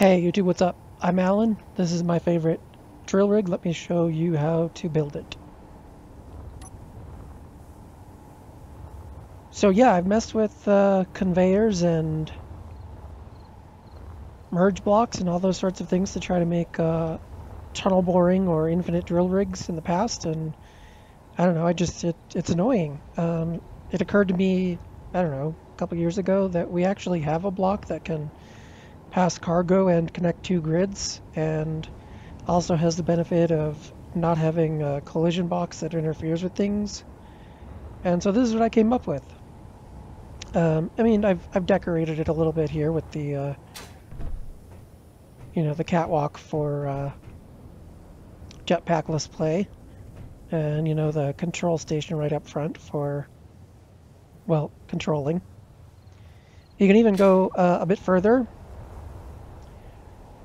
Hey YouTube, what's up? I'm Alan. This is my favorite drill rig. Let me show you how to build it. So yeah, I've messed with uh, conveyors and merge blocks and all those sorts of things to try to make uh, tunnel boring or infinite drill rigs in the past, and I don't know, I just, it, it's annoying. Um, it occurred to me, I don't know, a couple years ago that we actually have a block that can pass cargo and connect two grids and also has the benefit of not having a collision box that interferes with things. And so this is what I came up with. Um, I mean, I've, I've decorated it a little bit here with the, uh, you know, the catwalk for uh, jetpackless play. And, you know, the control station right up front for, well, controlling. You can even go uh, a bit further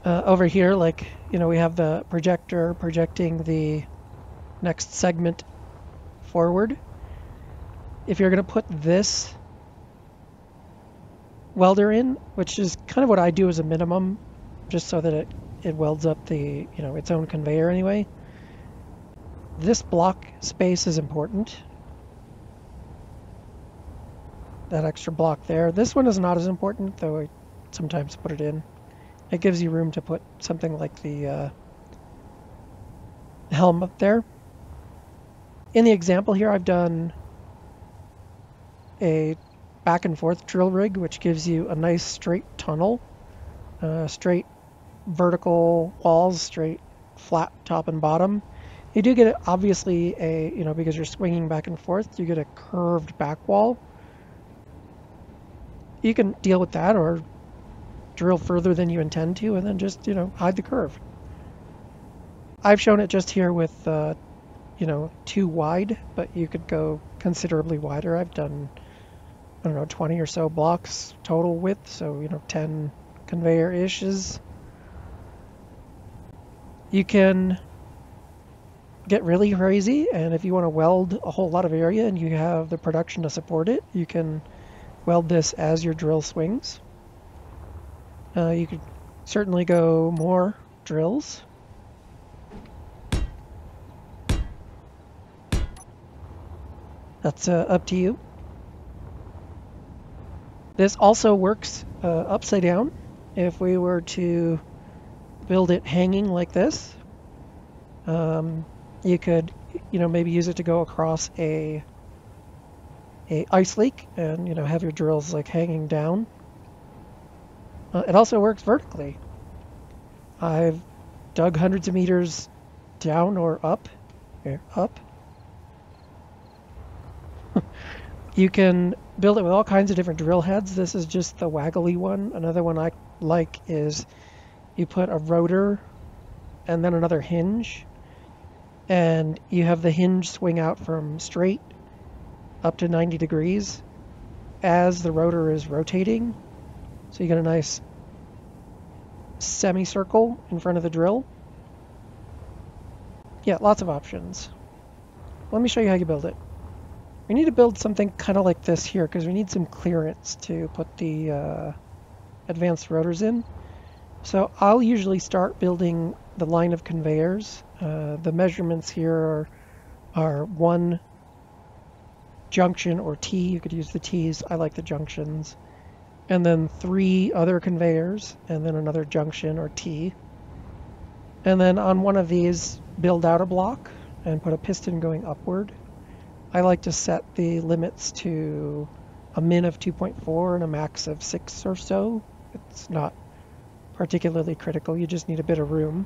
uh, over here, like, you know, we have the projector projecting the next segment forward. If you're going to put this welder in, which is kind of what I do as a minimum, just so that it, it welds up the, you know, its own conveyor anyway. This block space is important. That extra block there. This one is not as important, though I sometimes put it in. It gives you room to put something like the uh, helm up there. In the example here, I've done a back and forth drill rig, which gives you a nice straight tunnel, uh, straight vertical walls, straight flat top and bottom. You do get obviously a, you know, because you're swinging back and forth, you get a curved back wall. You can deal with that or drill further than you intend to and then just, you know, hide the curve. I've shown it just here with, uh, you know, too wide, but you could go considerably wider. I've done, I don't know, 20 or so blocks total width, so, you know, 10 conveyor ishes. You can get really crazy, and if you want to weld a whole lot of area and you have the production to support it, you can weld this as your drill swings. Uh, you could certainly go more drills. That's uh, up to you. This also works uh, upside down. If we were to build it hanging like this, um, you could, you know, maybe use it to go across a a ice leak and, you know, have your drills like hanging down uh, it also works vertically. I've dug hundreds of meters down or up. Here, up. you can build it with all kinds of different drill heads. This is just the waggly one. Another one I like is you put a rotor and then another hinge and you have the hinge swing out from straight up to 90 degrees as the rotor is rotating so you get a nice semicircle in front of the drill. Yeah, lots of options. Let me show you how you build it. We need to build something kind of like this here because we need some clearance to put the uh, advanced rotors in. So I'll usually start building the line of conveyors. Uh, the measurements here are, are one junction or T. You could use the T's. I like the junctions and then three other conveyors, and then another junction or T. And then on one of these, build out a block and put a piston going upward. I like to set the limits to a min of 2.4 and a max of 6 or so. It's not particularly critical, you just need a bit of room.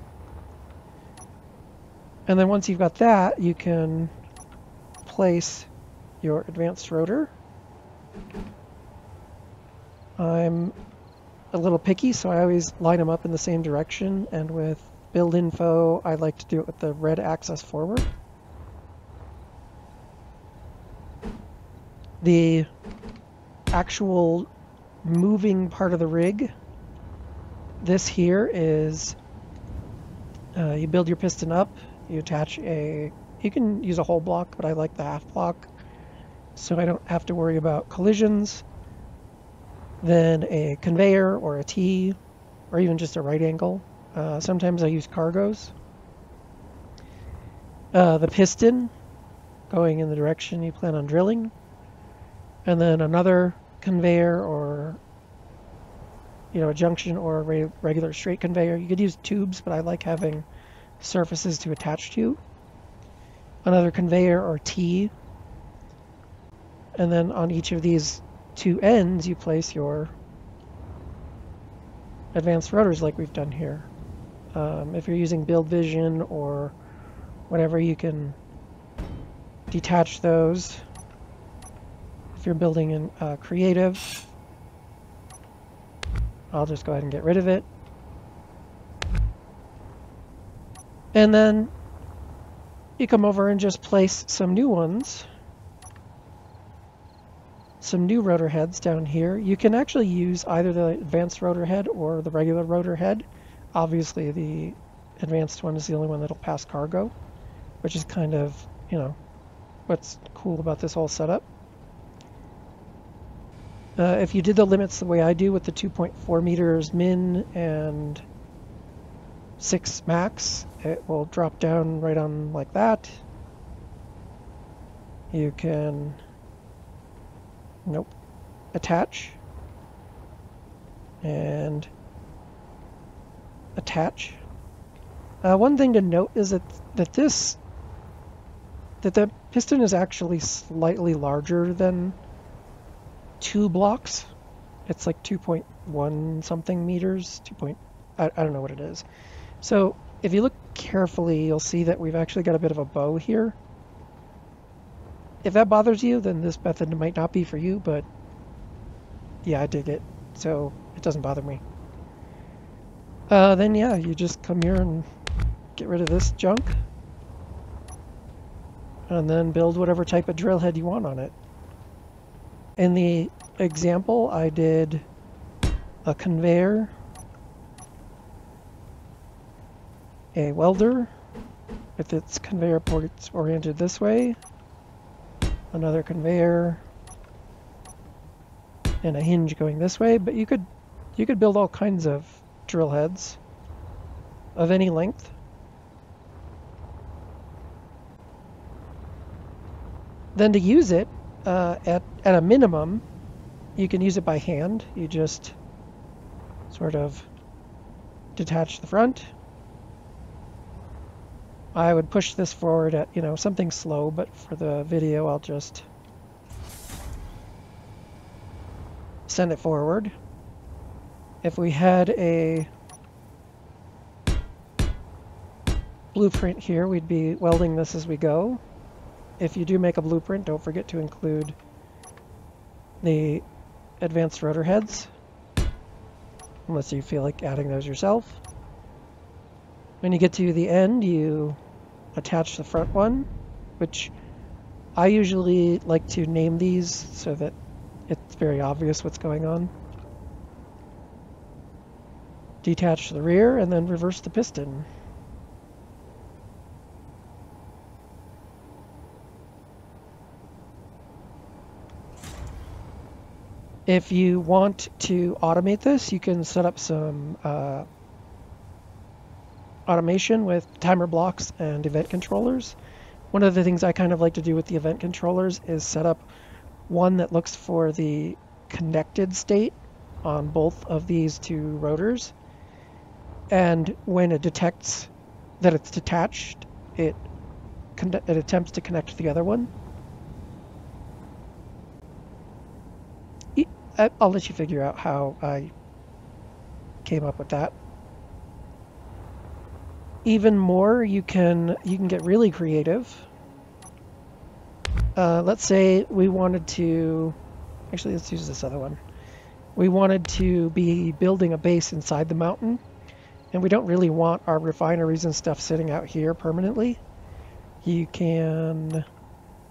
And then once you've got that, you can place your advanced rotor I'm a little picky, so I always line them up in the same direction, and with build info, I like to do it with the red axis forward. The actual moving part of the rig, this here is, uh, you build your piston up, you attach a, you can use a whole block, but I like the half block, so I don't have to worry about collisions then a conveyor or a T, or even just a right angle. Uh, sometimes I use cargos. Uh, the piston going in the direction you plan on drilling. And then another conveyor or you know, a junction or a regular straight conveyor. You could use tubes, but I like having surfaces to attach to. Another conveyor or T. And then on each of these two ends, you place your advanced rotors like we've done here. Um, if you're using Build Vision or whatever, you can detach those. If you're building in uh, Creative, I'll just go ahead and get rid of it. And then you come over and just place some new ones. Some new rotor heads down here. You can actually use either the advanced rotor head or the regular rotor head. Obviously the advanced one is the only one that'll pass cargo, which is kind of, you know, what's cool about this whole setup. Uh, if you did the limits the way I do with the 2.4 meters min and 6 max, it will drop down right on like that. You can, nope, attach and attach. Uh, one thing to note is that, that this, that the piston is actually slightly larger than two blocks. It's like 2.1 something meters, 2. Point, I, I don't know what it is. So if you look carefully, you'll see that we've actually got a bit of a bow here. If that bothers you, then this method might not be for you, but yeah, I dig it. So it doesn't bother me. Uh, then yeah, you just come here and get rid of this junk. And then build whatever type of drill head you want on it. In the example, I did a conveyor, a welder with its conveyor ports oriented this way, another conveyor, and a hinge going this way, but you could you could build all kinds of drill heads of any length. Then to use it, uh, at, at a minimum, you can use it by hand. You just sort of detach the front. I would push this forward at, you know, something slow, but for the video I'll just send it forward. If we had a blueprint here, we'd be welding this as we go if you do make a blueprint, don't forget to include the advanced rotor heads, unless you feel like adding those yourself. When you get to the end, you attach the front one, which I usually like to name these so that it's very obvious what's going on. Detach the rear and then reverse the piston. If you want to automate this, you can set up some uh, automation with timer blocks and event controllers. One of the things I kind of like to do with the event controllers is set up one that looks for the connected state on both of these two rotors. And when it detects that it's detached, it, it attempts to connect the other one. I'll let you figure out how I came up with that. Even more, you can you can get really creative. Uh, let's say we wanted to, actually let's use this other one. We wanted to be building a base inside the mountain, and we don't really want our refineries and stuff sitting out here permanently. You can,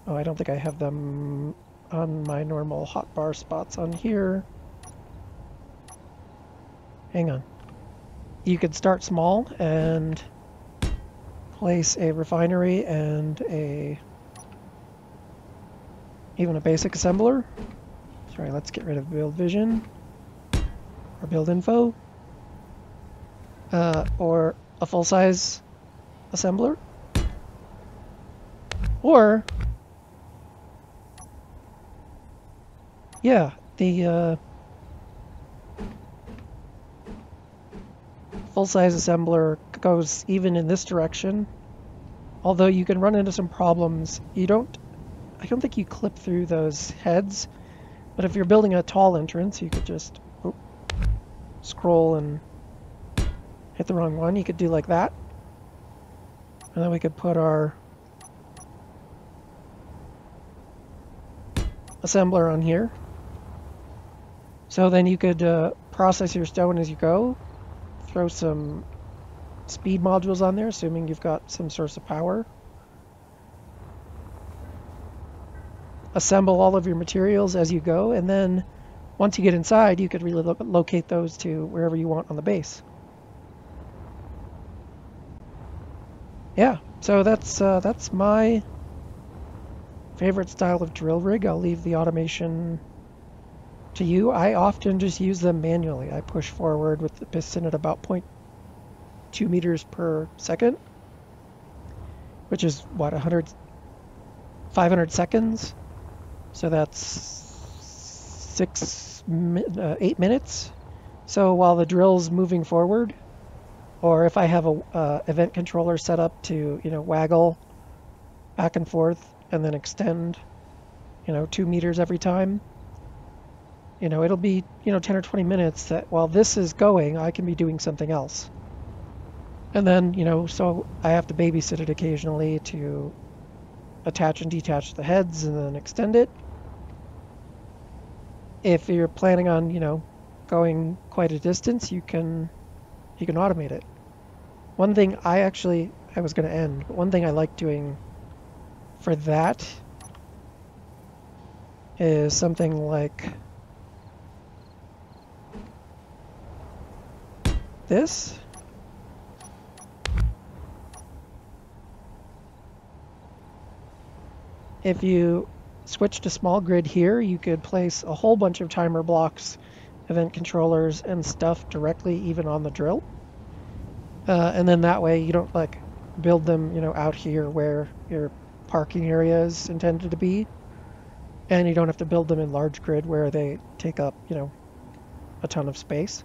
oh, I don't think I have them on my normal hotbar spots on here. Hang on. You could start small and place a refinery and a even a basic assembler. Sorry, let's get rid of build vision or build info. uh, or a full-size assembler. Or, yeah, the uh, full-size assembler goes even in this direction. Although you can run into some problems. You don't, I don't think you clip through those heads. But if you're building a tall entrance, you could just oh, scroll and hit the wrong one. You could do like that. And then we could put our assembler on here. So then you could uh, process your stone as you go, throw some speed modules on there, assuming you've got some source of power. Assemble all of your materials as you go, and then once you get inside, you could relocate those to wherever you want on the base. Yeah, so that's uh, that's my favorite style of drill rig. I'll leave the automation to you. I often just use them manually. I push forward with the piston at about 0.2 meters per second, which is what 100, 500 seconds. So that's six, uh, eight minutes. So while the drill's moving forward, or if I have a uh, event controller set up to you know waggle back and forth and then extend you know two meters every time you know it'll be you know 10 or 20 minutes that while this is going I can be doing something else and then you know so I have to babysit it occasionally to attach and detach the heads and then extend it if you're planning on you know going quite a distance you can you can automate it. One thing I actually, I was going to end, but one thing I like doing for that is something like this. If you switch to small grid here, you could place a whole bunch of timer blocks event controllers and stuff directly even on the drill. Uh, and then that way you don't like build them, you know, out here where your parking area is intended to be. And you don't have to build them in large grid where they take up, you know, a ton of space.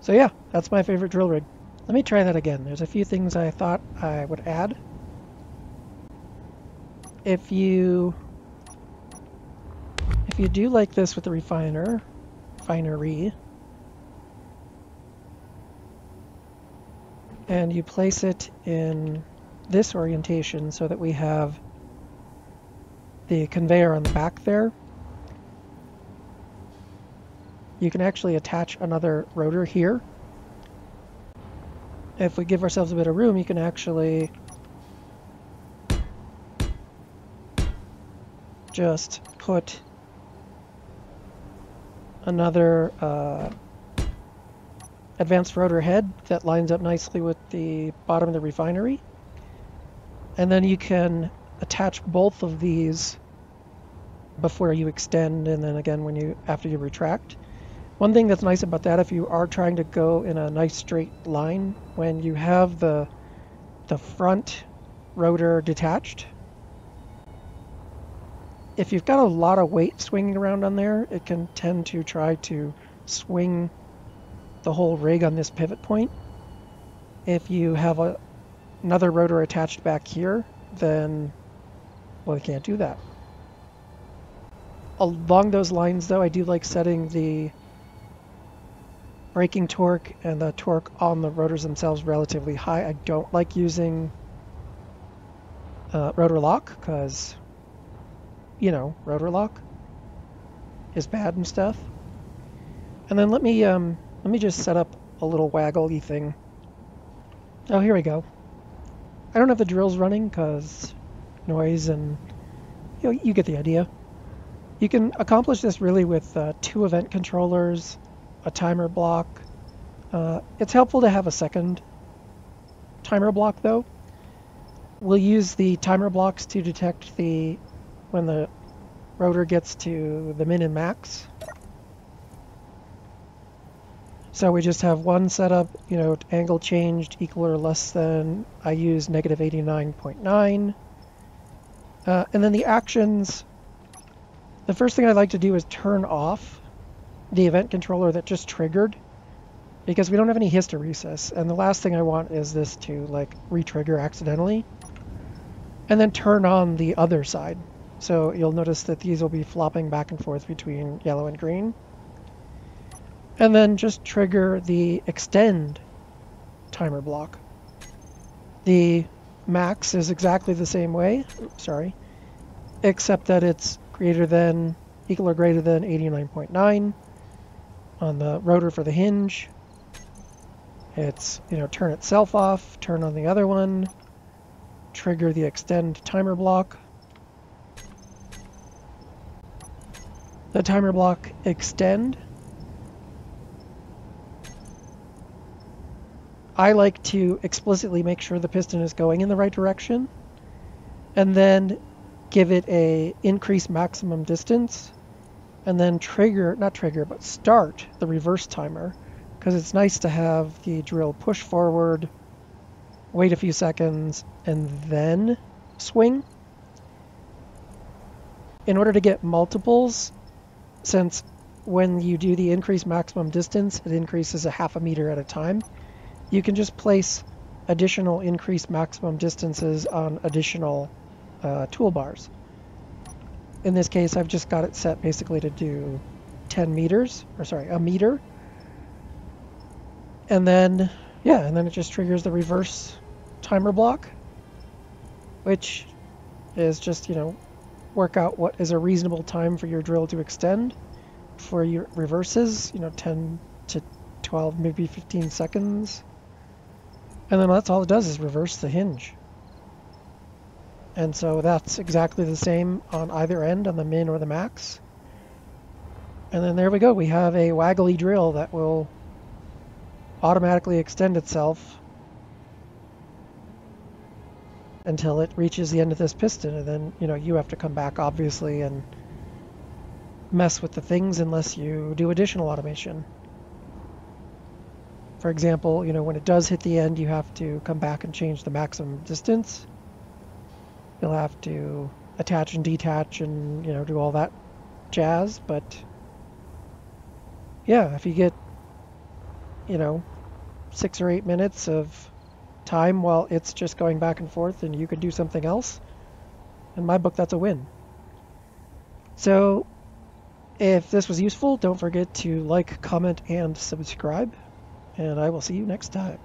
So yeah, that's my favorite drill rig. Let me try that again. There's a few things I thought I would add. If you if you do like this with the refiner, refinery, and you place it in this orientation so that we have the conveyor on the back there, you can actually attach another rotor here. If we give ourselves a bit of room, you can actually just put another uh, advanced rotor head that lines up nicely with the bottom of the refinery. And then you can attach both of these before you extend and then again when you after you retract. One thing that's nice about that if you are trying to go in a nice straight line when you have the the front rotor detached if you've got a lot of weight swinging around on there, it can tend to try to swing the whole rig on this pivot point. If you have a, another rotor attached back here, then, well, you can't do that. Along those lines, though, I do like setting the braking torque and the torque on the rotors themselves relatively high. I don't like using uh, rotor lock because you know, rotor lock is bad and stuff. And then let me um, let me just set up a little waggly thing. Oh, here we go. I don't have the drills running because noise and you know, you get the idea. You can accomplish this really with uh, two event controllers, a timer block. Uh, it's helpful to have a second timer block though. We'll use the timer blocks to detect the when the rotor gets to the min and max. So we just have one setup, you know, angle changed equal or less than, I use negative 89.9. Uh, and then the actions, the first thing I'd like to do is turn off the event controller that just triggered because we don't have any hysteresis. And the last thing I want is this to like re-trigger accidentally. And then turn on the other side. So you'll notice that these will be flopping back and forth between yellow and green. And then just trigger the extend timer block. The max is exactly the same way, sorry, except that it's greater than, equal or greater than 89.9 on the rotor for the hinge. It's, you know, turn itself off, turn on the other one, trigger the extend timer block. The timer block extend. I like to explicitly make sure the piston is going in the right direction and then give it a increase maximum distance and then trigger, not trigger, but start the reverse timer because it's nice to have the drill push forward, wait a few seconds, and then swing. In order to get multiples, since when you do the increase maximum distance, it increases a half a meter at a time, you can just place additional increased maximum distances on additional uh, toolbars. In this case, I've just got it set basically to do 10 meters, or sorry, a meter. And then, yeah, and then it just triggers the reverse timer block, which is just, you know, work out what is a reasonable time for your drill to extend for your reverses, you know, 10 to 12, maybe 15 seconds. And then that's all it does is reverse the hinge. And so that's exactly the same on either end, on the min or the max. And then there we go. We have a waggly drill that will automatically extend itself until it reaches the end of this piston. And then, you know, you have to come back, obviously, and mess with the things unless you do additional automation. For example, you know, when it does hit the end, you have to come back and change the maximum distance. You'll have to attach and detach and, you know, do all that jazz, but yeah, if you get, you know, six or eight minutes of time while it's just going back and forth and you can do something else, in my book, that's a win. So if this was useful, don't forget to like, comment, and subscribe, and I will see you next time.